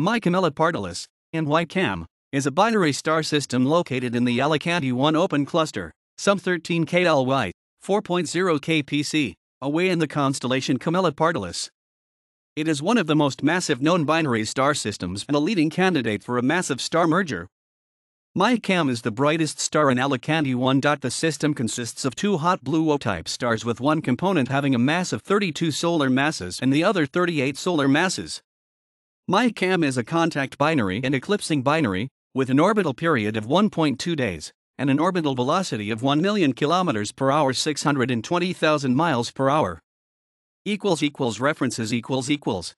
My Camelopardalis, MY Cam, is a binary star system located in the Alicante 1 open cluster, some 13 KLY, 4.0 kpc, away in the constellation Camelopardalis. It is one of the most massive known binary star systems and a leading candidate for a massive star merger. MY Cam is the brightest star in Alicante 1. The system consists of two hot blue O type stars with one component having a mass of 32 solar masses and the other 38 solar masses. MY Cam is a contact binary and eclipsing binary, with an orbital period of 1.2 days and an orbital velocity of 1 million kilometers per hour 620,000 miles per hour. Equals equals references equals equals